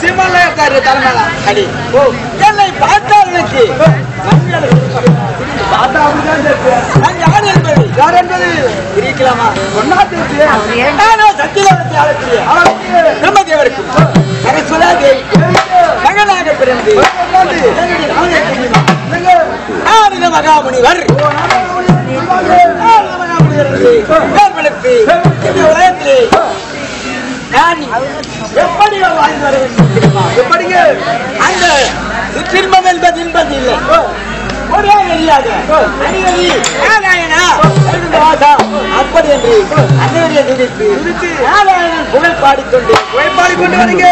சீமாலாம் இருக்காரு தலைமையில அடி ஓ என்னை பார்த்தா இன்னைக்கு பார்த்தா அப்படிதான். நான் யார் என்பது? யார் என்பது? இருக்கலாமா. நானோ சத்தியலோகத்தை ஆளக்கூடிய பிரம்மதேவருக்கு. சரஸ்வதா தேவி மகனாக பிறந்து. நாமம்? ஆனந்த மகாமுனிவர் உலகத்திலே நான் எப்படி வாழ்ந்து வர வேண்டும்? எப்படிங்க? அந்த சிற்றின்பம் என்பது இன்பது இல்லை. ஒரே தெரியாது. அடிக்கடி நாராயணா. வாசா அப்படி என்று அன்னவரியை துதித்து நாராயணன் புகழ் பாடிக்கொண்டு புகழ் பாடிக்கொண்டு வருங்க.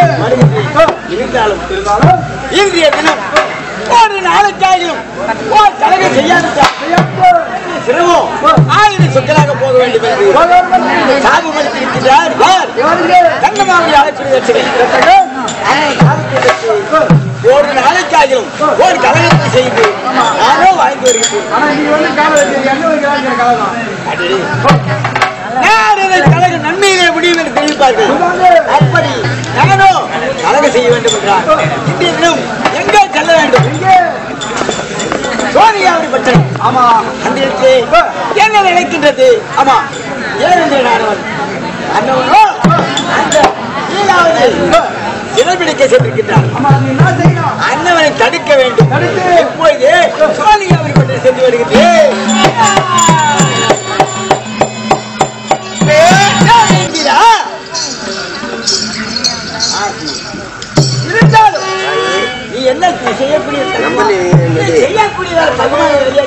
இருந்தாலும் இருந்தாலும் இன்றைய தினம் ஒரு நாளுக்காயும் ஒரு கலகம் செய்யாவிட்டால் சிரமம். ஆயிரம் சொற்களாக போக வேண்டும் என்று யார்? தங்கமாவளி அழைப்பு ஒரு நாளைக்காயும் ஒரு கலகத்தை செய்து நானோ வாழ்ந்து வருகிறேன் கழக நன்மையிலே முடியும் என்று தெரிவிப்பார்கள் அப்படி நானோ கழகம் செய்ய வேண்டும் என்றார். எங்கே செல்ல வேண்டும்? சோனியாவை பற்றி ஆமா. அந்த இடத்திலே என்ன நடக்கின்றது ஆமா. ஏனென்ற நானவன் அண்ணவனோ அந்த சிறைபிடிக்க சென்றிருக்கின்றார் அண்ணவனை தடுக்க வேண்டும். எப்பொழுது சோனியாவை பற்றி சென்று வருகின்றேன்? இருந்தாலும் நீ என்ன செய்யக்கூடிய செய்யக்கூடிய தகுமான வேலையா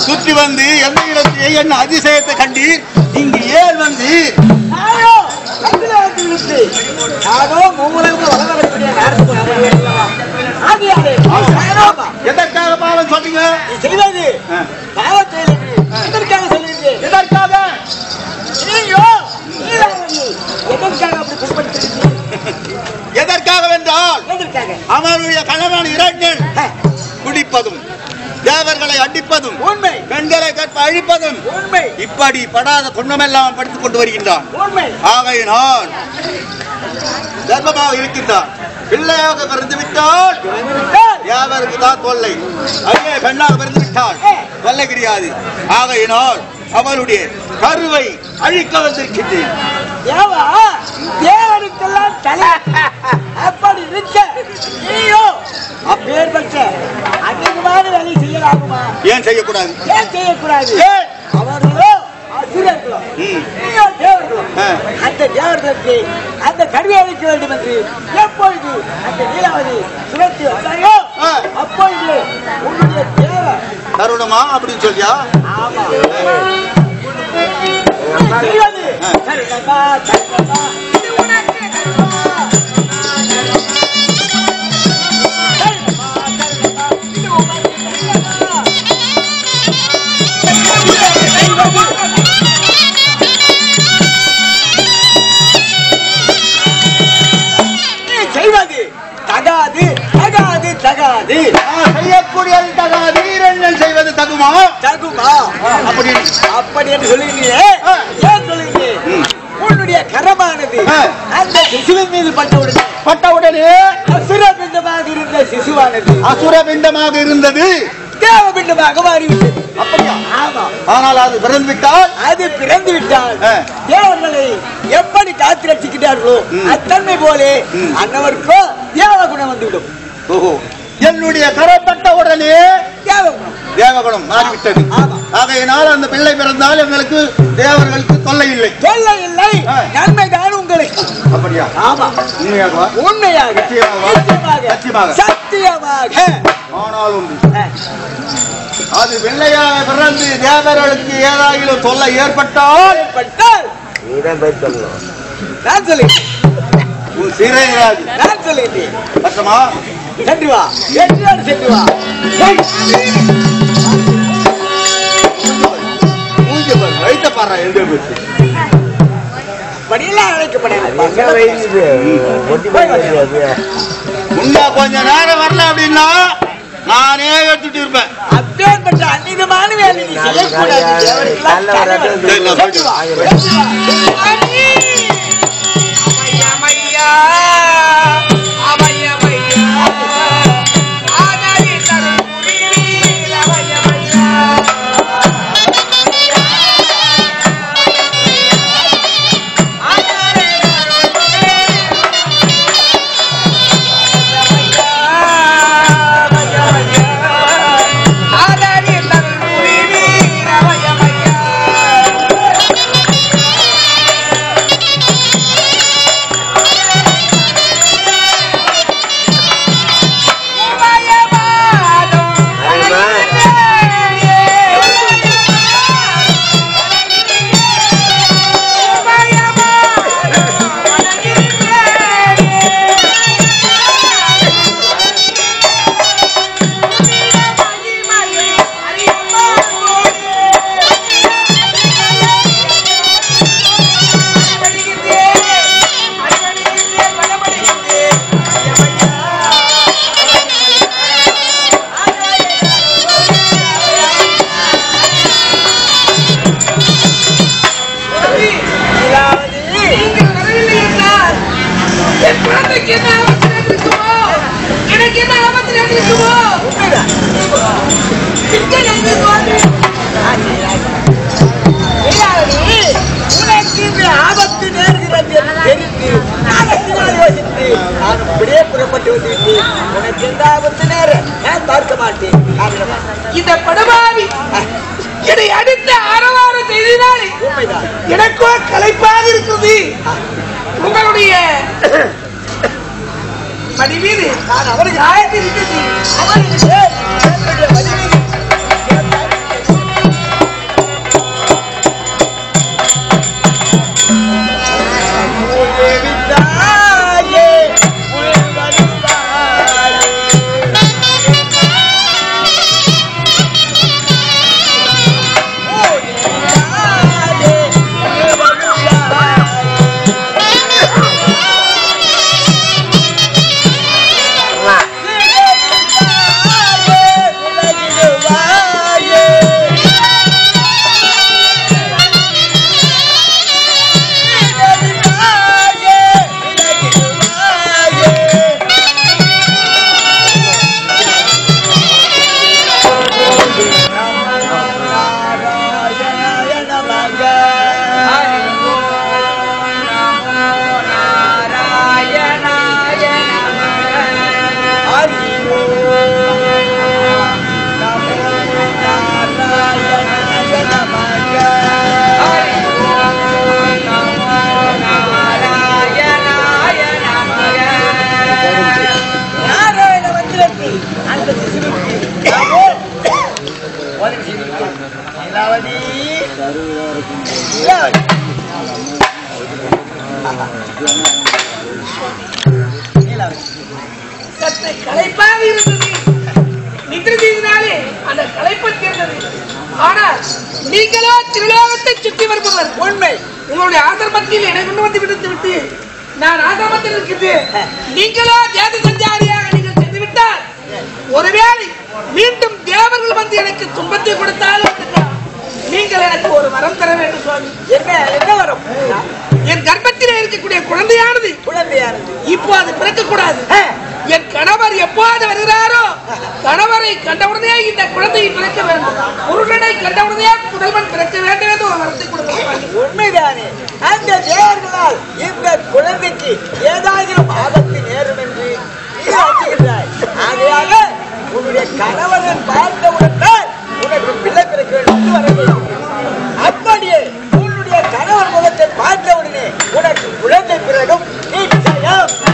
சுற்றி வந்து எந்த இடத்திலே என்ன அதிசயத்தை கண்டீர்? இங்கு ஏன் வந்து? எதற்காக பாவம் சொன்னீங்க எதற்காக சொல்லுகிறேன் எதற்காக? எதற்காக எதற்காக அவனுடைய கணவன் தேவர்களை அடிப்பதும் உண்மை. பெண்களை கற்ப அழிப்பதும் உண்மை. இப்படி படாத துன்பமெல்லாம் படித்துக் கொண்டு வருகின்றான். உண்மை. ஆகையினால் கர்ப்பமாக இருக்கின்றான். பிள்ளையாக பிறந்து விட்டால் யாவருக்கு தான் தொல்லை அங்கே பெண்ணாக பிறந்து விட்டால் தொல்லை கிடையாது ஆகையினால் அவளுடைய கருவை அழிக்க வந்திருக்கின்றேன் தேவா தேவனுக்கெல்லாம் தலை அப்படி இருக்க நீயோ அப்பேற்பட்ட அதிகமான வேலை செய்யலாகுமா ஏன் செய்யக்கூடாது ஏன் செய்யக்கூடாது? அவர்களோ அசுரர்களோ. நீயோ தேவர்களோ. அந்த தேவர்களுக்கு அந்த கருவி அளிக்க வேண்டும் என்று எப்பொழுது அந்த நீலாவதி ஆ. அப்பொழுது உன்னுடைய தேவ தருணமா அப்படின்னு சொல்லியா தகாது தகாது. தகாது செய்யக்கூடியது தகாது. செய்வது தகுமா தகுமா அப்படி அப்படி என்று சொல்லுகிறீங்க. ஏன் சொல்லுகிறீங்க உன்னுடைய கரமானது. அந்த சிசுவின் மீது பட்டவுடனே. பட்டவுடனே? அசுரபிண்டமாக இருந்த சிசுவானது. அசுரபிண்டமாக இருந்தது. தேவபிண்டமாக மாறிவிட்டது. அப்படியா? ஆமா. ஆனால் அது பிறந்து விட்டால் அது பிறந்து விட்டால். தேவர்களை எப்படி காத்து ரட்சிக்கிறார்களோ. அத்தன்மை போலே. அன்னவருக்கோ தேவ குணம் வந்துவிடும். ஓஹோ. என்னுடைய கரப்பட்ட உடனே தேவகுணம் தேவகுணம் மாறிவிட்டது. ஆகையினால் அந்த பிள்ளை பிறந்தால் எங்களுக்கு தேவர்களுக்கு தொல்லை இல்லை தொல்லை இல்லை ஆ. நன்மைதான் உங்களுக்கு அப்படியா? ஆமா. உண்மையாகவா? உண்மையாக. சத்தியமாக. சத்தியமாக. சத்தியமாக ஆனால் உண்டு. அது வெள்ளையாக பிறந்து தேவர்களுக்கு ஏதாயிலும் தொல்லை ஏற்பட்டால் ஏற்பட்டால் நான் சொல்லுகிறேன் உன் சிறைராஜ் நான் சொல்லுகிறேன் கஷ்டமா சென்று வா. என்றால் சென்று வா. வைத்த பாரு எழுத போச்சு. படியெல்லாம் அழைக்கப்படாது. கொஞ்ச நேரம் வரல அப்படின்னா நானே எடுத்துட்டு இருப்பேன். அப்பேற்பட்ட அந்நிதமான வேலை நீ செய்யக்கூடாது. புறப்பட்டு வந்துவிட்டேன் உனக்கு எந்த ஆபத்து நான் பார்க்க மாட்டேன். இந்த அடித்த செய்தினாலே எனக்கோ களைப்பாக இருக்கிறது. உங்களுடைய மீது நான் அவருக்கு ஆயத்தில் இருக்கிறது அவருக்கு சற்று களைப்பாக இருந்தது. நிதிர செய்தினாலே அந்த களைப்பு தீர்ந்தது ஆனால் நீங்களோ திருலோகத்தை சுற்றி வருபவர். உண்மை. உங்களுடைய ஆசிரமத்தில் எனக்கு கொண்டு வந்து விடுத்து விட்டு நான் ஆசிரமத்தில் இருக்கிறது நீங்களோ தேச சஞ்சாரியாக நீங்கள் சென்று விட்டால் ஒருவேளை மீண்டும் தேவர்கள் வந்து எனக்கு துன்பத்தை கொடுத்தாலும் கொடுக்கலாம். நீங்கள் எனக்கு ஒரு வரம் தர வேண்டும் சுவாமி. என்ன என்ன வரும்? என்னுடைய குழந்தையானது. குழந்தையானது. இப்போ அது பிறக்கக்கூடாது. என் கணவர் எப்போது வருகிறாரோ கணவரை கண்டவுடனே இந்த குழந்தையை பிறக்க வேண்டும். முருகனை கண்டவுடனே முதல்வன் பிறக்க வேண்டும் என்று வரத்தை கொடுக்கிறார் உண்மைதானே. அந்த தேவர்களால் இந்த குழந்தைக்கு ஏதாயிரம் ஆபத்து நேரும் என்று ஆகையாக உன்னுடைய கணவரன் பார்த்தவுடன் உனக்கு பிள்ளை பிறக்க வேண்டும் என்று வரவேற்கிறேன் பார்த்த உடனே உனக்கு குழந்தை பிறகும் நிச்சயம்